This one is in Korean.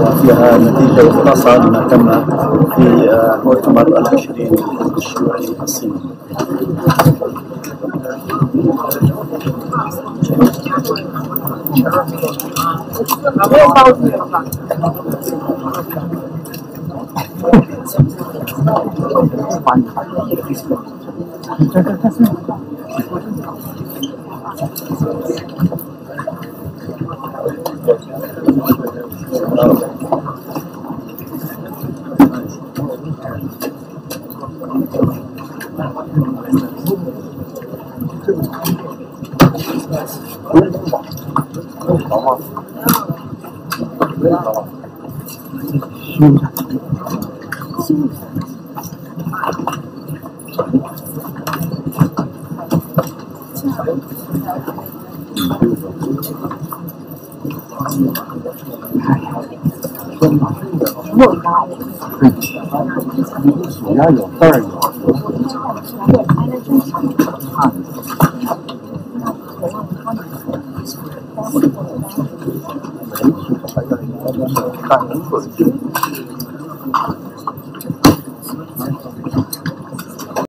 وفيها نتيجة وخلاصة لما تم في آه، مؤتمر العشرين الشيوعي الصيني. 많이 이렇게 있습니다. 잘 탔습니다. 나와. 나와. 你想要有事儿，有。